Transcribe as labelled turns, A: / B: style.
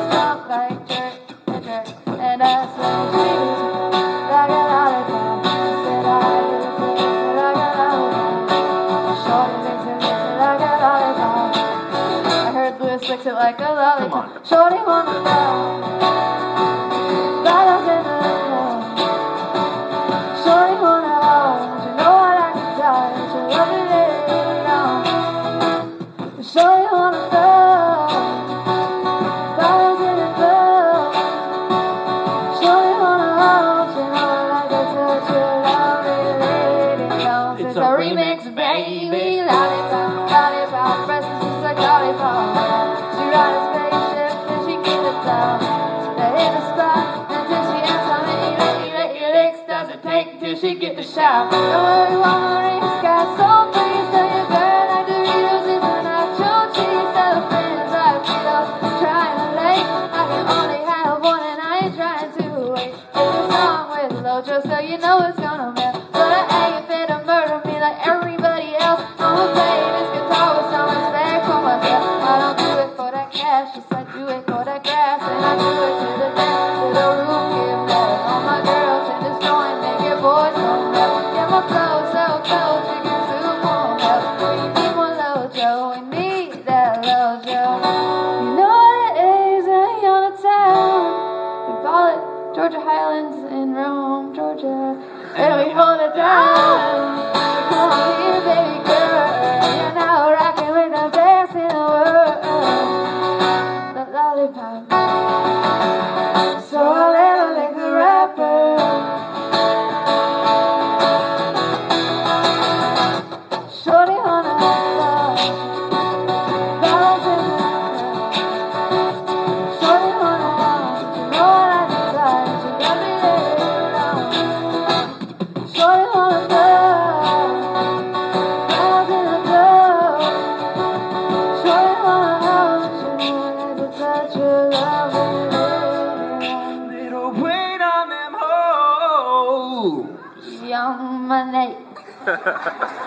A: licks it like dirt, like dirt, and I swear changes. I heard Louis fix it like a lollipop. Shorty wanna know. Shorty wanna know. Bottles in the club. Shorty wanna hold. You know what I can touch you. Love you later.
B: It's
A: It's
B: a
A: a
B: remix,
A: remix,
B: baby.
A: baby. Lollipop, lollipop. Breast is just like lollipop. She rides a spaceship and she keeps it down. They hit the spot until she asks how many, many, many licks does it take till she get the shot. Don't worry, one ring's got so it's gonna I ain't fit to murder me like everybody else. Play this guitar with respect for myself. I don't do it for that cash, just I do it that grass. And I do it to the dance, to the. All my girls make your boys so And we it down. Come here, baby girl. You're now rocking with the best in the world. Lollipop. So little like rapper. Shorty
B: まハ
A: ない。